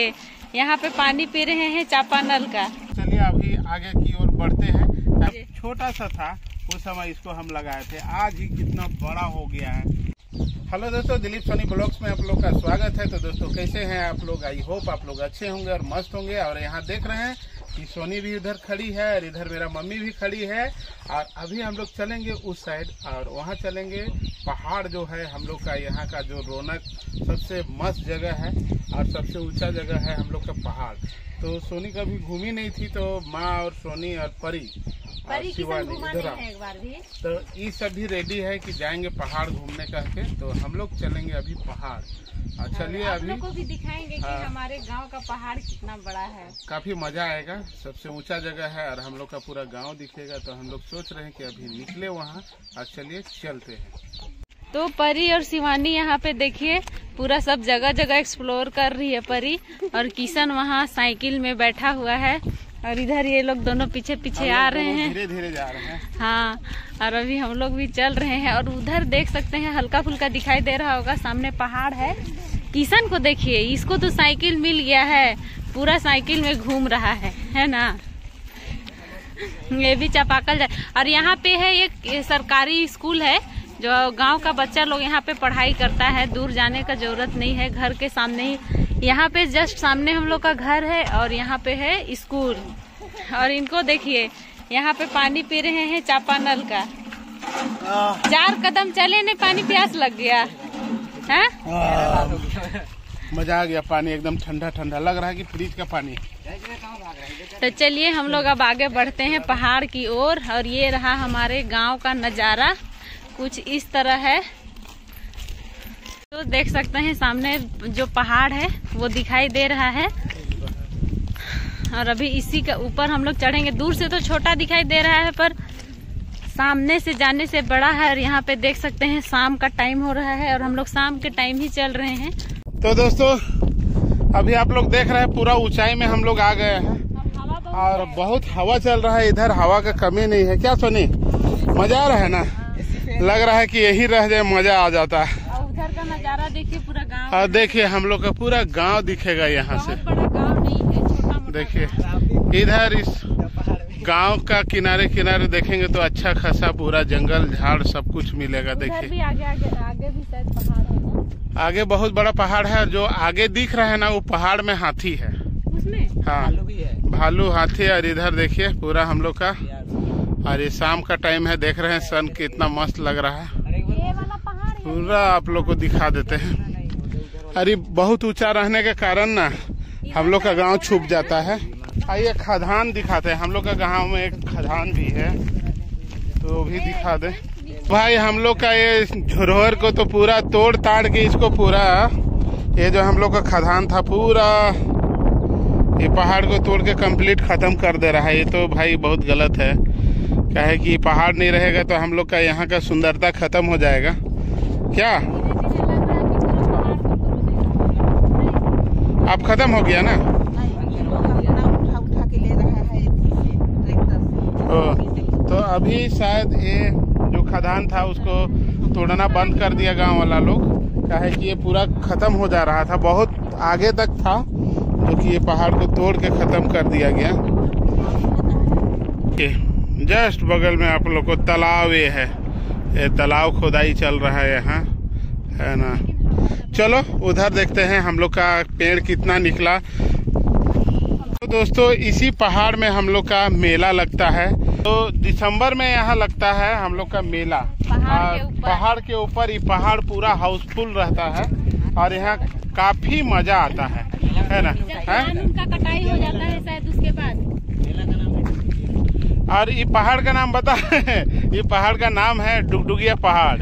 यहाँ पे पानी पी रहे हैं चापानल का। चलिए अभी आगे की ओर बढ़ते हैं। छोटा सा था, उस समय इसको हम लगाए थे। आज ही कितना बड़ा हो गया है। हेलो दोस्तों, दिलीप सोनी ब्लॉग्स में आप लोग का स्वागत है। तो दोस्तों, कैसे हैं आप लोग? आई होप आप लोग अच्छे होंगे और मस्त होंगे। और यहाँ देख रहे हैं कि सोनी भी उधर खड़ी है और इधर मेरा मम्मी भी खड़ी है। और अभी हम लोग चलेंगे उस साइड और वहाँ चलेंगे। पहाड़ जो है, हम लोग का यहाँ का जो रौनक सबसे मस्त जगह है। और सबसे ऊँचा जगह है हम लोग का पहाड़। तो सोनी कभी घूमी नहीं थी तो माँ और सोनी और परी परी शिवानी इधर एक बार भी। तो ये सब भी रेडी है कि जाएँगे पहाड़ घूमने करके। तो हम लोग चलेंगे अभी पहाड़। और चलिए अभी। को भी दिखाएँगे कि हाँ। हमारे गाँव का पहाड़ कितना बड़ा है। काफ़ी मज़ा आएगा। सबसे ऊँचा जगह है और हम लोग का पूरा गाँव दिखेगा। तो हम लोग सोच रहे हैं कि अभी निकले वहाँ। और चलिए चलते हैं। तो परी और शिवानी यहाँ पे देखिए पूरा सब जगह जगह एक्सप्लोर कर रही है परी। और किशन वहाँ साइकिल में बैठा हुआ है। और इधर ये लोग दोनों पीछे पीछे आ रहे हैं। धीरे धीरे जा रहे हैं। हाँ और अभी हम लोग भी चल रहे हैं। और उधर देख सकते हैं हल्का फुल्का दिखाई दे रहा होगा सामने पहाड़ है। किशन को देखिए इसको तो साइकिल मिल गया है। पूरा साइकिल में घूम रहा है है ना? ये भी चपाकल जाए और यहाँ पे है एक सरकारी स्कूल है। जो गाँव का बच्चा लोग यहाँ पे पढ़ाई करता है दूर जाने का ज़रूरत नहीं है घर के सामने ही यहाँ पे जस्ट सामने हम लोग का घर है और यहाँ पे है स्कूल। और इनको देखिए यहाँ पे पानी पी रहे हैं चापानल का। चार कदम चले ने पानी प्यास लग गया। है? मज़ा आ गया पानी एकदम ठंडा ठंडा लग रहा है कि फ्रिज का पानी। तो चलिए हम लोग अब आगे बढ़ते हैं पहाड़ की ओर और, और ये रहा हमारे गाँव का नज़ारा। कुछ इस तरह है। तो देख सकते हैं सामने जो पहाड़ है वो दिखाई दे रहा है। और अभी इसी के ऊपर हम लोग चढ़ेंगे। दूर से तो छोटा दिखाई दे रहा है पर सामने से जाने से बड़ा है। और यहाँ पे देख सकते हैं शाम का टाइम हो रहा है और हम लोग शाम के टाइम ही चल रहे हैं। तो दोस्तों अभी आप लोग देख रहे हैं पूरा ऊंचाई में हम लोग आ गए हैं। और बहुत हवा चल रहा है इधर हवा का कमी नहीं है। क्या सोनी? मज़ा आ रहा है ना? लग रहा है कि यही रह जाए मज़ा आ जाता है। उधर का नज़ारा देखिए पूरा गाँव और देखिए हम लोग का पूरा गाँव दिखेगा यहाँ से। बहुत बड़ा गाँव नहीं है छोटा मोटा। देखिए इधर इस गाँव का किनारे किनारे देखेंगे तो अच्छा खासा पूरा जंगल झाड़ सब कुछ मिलेगा देखिए। आगे आगे आगे भी शायद पहाड़ है आगे बहुत बड़ा पहाड़ है जो आगे दिख रहा है ना वो पहाड़ में हाथी है। उसमें? हाँ भालू हाथी और इधर देखिए पूरा हम लोग का और ये शाम का टाइम है, देख रहे हैं सन कितना मस्त लग रहा है। पूरा आप लोग को दिखा देते हैं। अरे, बहुत ऊँचा रहने के कारण ना, हम लोग का गाँव छुप जाता है। आइए, खदान दिखाते हैं। हम लोग का गाँव में एक खदान भी है तो भी दिखा दे। भाई, हम लोग का ये झुरहर को तो पूरा तोड़ ताड़ के इसको पूरा, ये जो हम लोग का खदान था, पूरा ये पहाड़ को तोड़ के कंप्लीट खत्म कर दे रहा है। ये तो भाई, बहुत गलत है। क्या है कि पहाड़ नहीं रहेगा तो हम लोग का यहाँ का सुंदरता खत्म हो जाएगा। क्या? अब खत्म हो गया ना? तो अभी शायद ये जो खदान था उसको तोड़ना बंद कर दिया गाँव वाला लोग। क्या है कि ये पूरा खत्म हो जा रहा था, बहुत आगे तक था, जो कि ये पहाड़ को तोड़ के खत्म कर दिया गया। जस्ट बगल में आप लोग को तालाब ये है। ये तालाब खोदाई चल रहा है यहाँ। है ना? चलो उधर देखते हैं हम लोग का पेड़ कितना निकला। तो दोस्तों इसी पहाड़ में हम लोग का मेला लगता है। तो दिसंबर में यहाँ लगता है हम लोग का मेला। पहाड़ के ऊपर। ये पहाड़ पूरा हाउसफुल रहता है और यहाँ काफ़ी मज़ा आता है। है ना? है? कटाई हो जाता है शायद उसके बाद। और ये पहाड़ का नाम बता ये पहाड़ का नाम है डुगडुगिया पहाड़।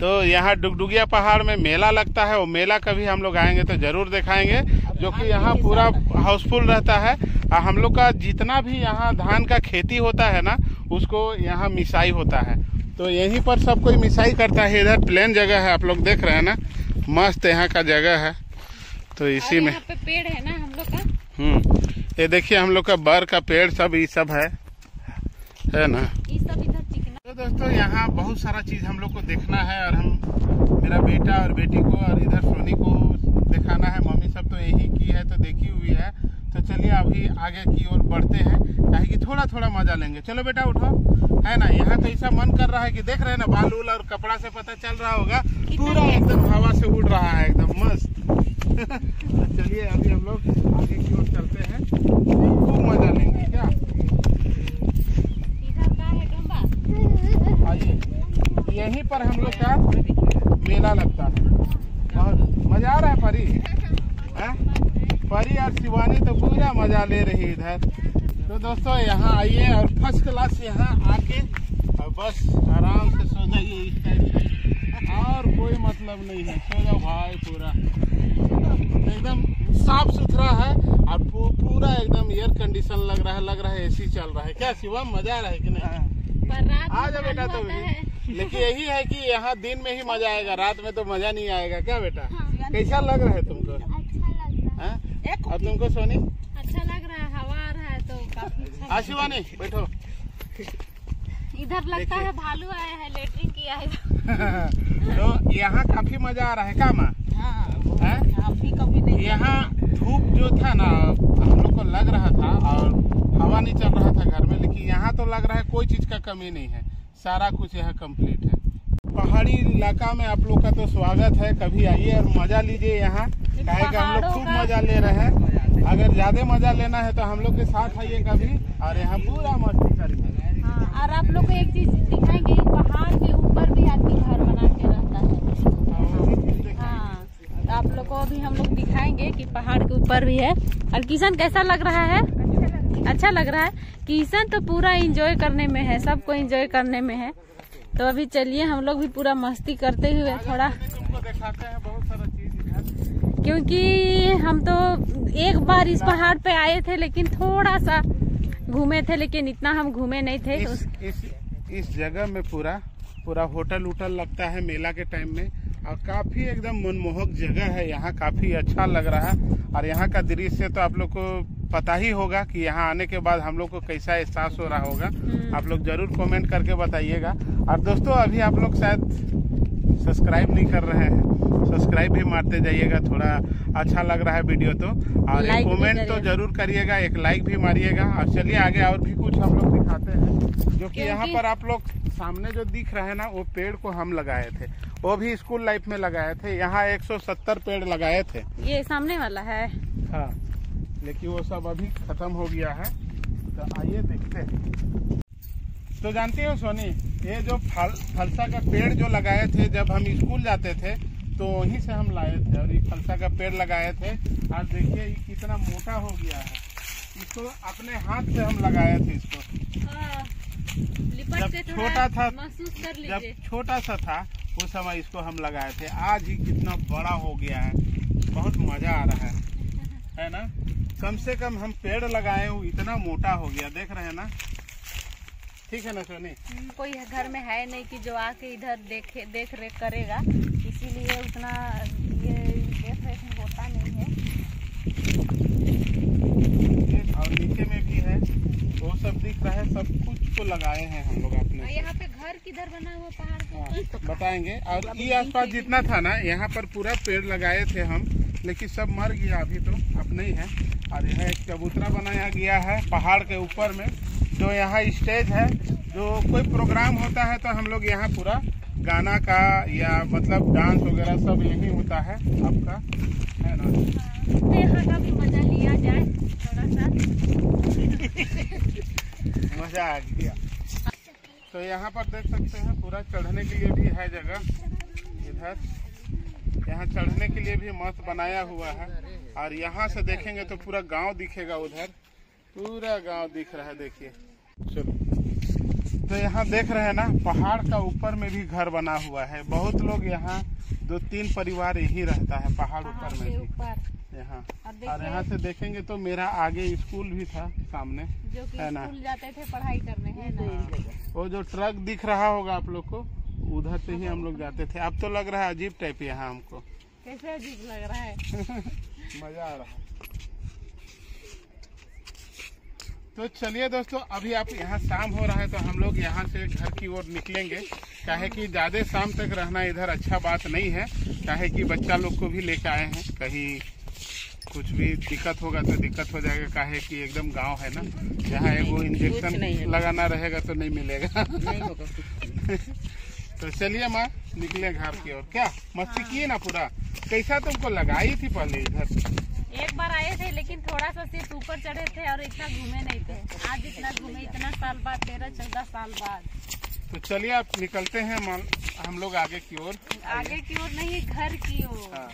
तो यहाँ डुगडुगिया पहाड़ में मेला लगता है। वो मेला कभी हम लोग आएँगे तो ज़रूर दिखाएँगे जो कि यहाँ पूरा हाउसफुल रहता है। और हम लोग का जितना भी यहाँ धान का खेती होता है ना उसको यहाँ मिसाई होता है। तो यहीं पर सब कोई मिसाई करता है। इधर प्लेन जगह है आप लोग देख रहे हैं ना। मस्त यहाँ का जगह है। तो इसी में पे पेड़ है ना हम लोग का? हम्म। ये देखिए हम लोग का बर का पेड़ सब ये सब है। है ना? तो दोस्तों यहाँ बहुत सारा चीज़ हम लोग को देखना है और हम मेरा बेटा और बेटी को और इधर सोनी को दिखाना है। मम्मी सब तो यही की है तो देखी हुई है। तो चलिए अभी आगे की ओर बढ़ते हैं। काहे कि थोड़ा थोड़ा मज़ा लेंगे। चलो बेटा उठो। है ना? यहाँ तो ऐसा मन कर रहा है कि देख रहे हैं ना बाल उल और कपड़ा से पता चल रहा होगा। पूरा एकदम हवा से उड़ रहा है एकदम मस्त। चलिए अभी हम लोग आगे की ओर चलते हैं। खूब मज़ा लेंगे क्या इधर का है डोंबा आइए यहीं पर हम लोग का मेला लगता है। बहुत मज़ा आ रहा है परी। हैं? परी और शिवानी तो पूरा मज़ा ले रही इधर। तो दोस्तों यहाँ आइए और फ़र्स्ट क्लास यहाँ आके और बस आराम से सो जाइए इस टाइप से और कोई मतलब नहीं है। सो जाओ भाई पूरा। एकदम साफ़ सुथरा है और पूरा एकदम एयर कंडीशन लग रहा है लग रहा है एसी चल रहा है। क्या शिवम मज़ा आ रहा है कि नहीं? आ जाओ बेटा तो है। लेकिन यही है कि यहाँ दिन में ही मज़ा आएगा रात में तो मज़ा नहीं आएगा। क्या बेटा? हाँ। कैसा लग रहा है तुमको? हैं? एक और तुमको सोनी? अच्छा लग रहा है हवा आ रहा है तो काफ़ी अच्छा हाँ। बैठो। इधर लगता है भालू आया है लेटरिन किया है। तो यहाँ काफ़ी मज़ा आ रहा है क्या माँ? हाँ हैं? अभी कभी नहीं यहाँ धूप जो था ना हम लोग को लग रहा था और हवा नहीं चल रहा था घर में लेकिन यहाँ तो लग रहा है कोई चीज़ का कमी नहीं है। सारा कुछ यहाँ कंप्लीट है। पहाड़ी इलाका में आप लोग का तो स्वागत है। कभी आइए और मज़ा लीजिए यहाँ। काहे कि हम लोग खूब मज़ा ले रहे हैं। अगर ज़्यादा मज़ा लेना है तो हम लोग के साथ आइए कभी। और यहाँ पूरा मस्ती करिए हाँ और आप लोग को एक चीज़ दिखाएँगे पहाड़ के ऊपर भी आदमी घर बना के रहता है। हाँ तो आप लोग को अभी हम लोग दिखाएँगे कि पहाड़ के ऊपर भी है। और किशन कैसा लग रहा है? अच्छा लग रहा है किशन तो पूरा इंजॉय करने में है, सबको एंजॉय करने में है। तो अभी चलिए, हम लोग भी पूरा मस्ती करते हुए थोड़ा क्योंकि हम तो एक बार इस पहाड़ पे आए थे, लेकिन थोड़ा सा घूमे थे, लेकिन इतना हम घूमे नहीं थे तो इस इस इस जगह में पूरा पूरा होटल उटल लगता है मेला के टाइम में। और काफ़ी एकदम मनमोहक जगह है, यहाँ काफ़ी अच्छा लग रहा है। और यहाँ का दृश्य तो आप लोग को पता ही होगा कि यहाँ आने के बाद हम लोग को कैसा एहसास हो रहा होगा। आप लोग ज़रूर कमेंट करके बताइएगा। और दोस्तों अभी आप लोग शायद सब्सक्राइब नहीं कर रहे हैं सब्सक्राइब भी मारते जाइएगा थोड़ा अच्छा लग रहा है वीडियो तो। और एक कमेंट तो ज़रूर करिएगा एक लाइक भी मारिएगा। और चलिए आगे और भी कुछ हम लोग दिखाते हैं जो कि यहाँ पर आप लोग सामने जो दिख रहे हैं ना वो पेड़ को हम लगाए थे। वो भी स्कूल लाइफ में लगाए थे। यहाँ 170 पेड़ लगाए थे। ये सामने वाला है। हाँ। लेकिन वो सब अभी खत्म हो गया है। तो आइए देखते हैं। तो जानती हो सोनी ये जो फल फलसा का पेड़ जो लगाए थे जब हम स्कूल जाते थे तो वहीं से हम लाए थे और ये फलसा का पेड़ लगाए थे। और देखिए ये कितना मोटा हो गया है। इसको अपने हाथ से हम लगाए थे इसको। लिपट जब छोटा था- कर जब छोटा सा था उस समय इसको हम लगाए थे। आज ही कितना बड़ा हो गया है। बहुत मज़ा आ रहा है। है ना? कम से कम हम पेड़ लगाए हुए इतना मोटा हो गया देख रहे हैं ना? ठीक है ना सोनी? कोई घर में है नहीं कि जो आके इधर देखे देख रेख करेगा इसीलिए उतना ये देख रेख होता नहीं है। और नीचे में भी है वो सब दिख रहा है सब कुछ को लगाए हैं हम लोग अपने। यहाँ पे घर किधर बना हुआ पहाड़ हाँ, ऊपर बताएँगे। और ये आसपास जितना था ना यहाँ पर पूरा पेड़ लगाए थे हम लेकिन सब मर गया अभी तो अपने ही है। और यह एक चबूतरा बनाया गया है पहाड़ के ऊपर में जो यहाँ स्टेज है जो कोई प्रोग्राम होता है तो हम लोग यहाँ पूरा गाना का या मतलब डांस वगैरह सब यही होता है आपका है ना? तो यहाँ का भी मज़ा लिया जाए थोड़ा सा मज़ा आ गया। तो यहाँ पर देख सकते हैं पूरा चढ़ने के लिए भी है जगह। इधर। यहाँ चढ़ने के लिए भी मस्त बनाया हुआ है। और यहाँ से देखेंगे तो पूरा गाँव दिखेगा उधर। पूरा गाँव दिख रहा है देखिए। चलो। तो यहाँ देख रहे हैं ना पहाड़ का ऊपर में भी घर बना हुआ है। बहुत लोग यहाँ दो तीन परिवार यही रहता है पहाड़ ऊपर में भी। यहाँ। और यहाँ से देखेंगे तो मेरा आगे स्कूल भी था सामने जो कि है ना? जाते थे पढ़ाई करने है ना? वो जो ट्रक दिख रहा होगा आप लोग को उधर से ही हम लोग जाते थे। अब तो लग रहा है अजीब टाइप यहाँ हमको। कैसे अजीब लग रहा है? मज़ा आ रहा है। तो चलिए दोस्तों अभी आप यहाँ शाम हो रहा है तो हम लोग यहाँ से घर की ओर निकलेंगे। चाहे कि ज़्यादा शाम तक रहना इधर अच्छा बात नहीं है। चाहे कि बच्चा लोग को भी लेके आए हैं। कहीं कुछ भी दिक्कत होगा तो दिक्कत हो जाएगा। काहे कि एकदम गाँव है ना। जहाँ एगो इंजेक्शन लगाना रहेगा तो नहीं मिलेगा। नहीं। तो चलिए माँ निकले घर की ओर। क्या? मस्ती किए ना पूरा? कैसा तुमको लगाई थी पहले इधर? एक बार आए थे लेकिन थोड़ा सा सिर्फ़ ऊपर चढ़े थे और इतना घूमे नहीं थे। आज इतना घूमे इतना साल बाद तेरह चौदह साल बाद। तो चलिए आप निकलते हैं हम लोग आगे की ओर। आगे की ओर नहीं घर की ओर। हाँ।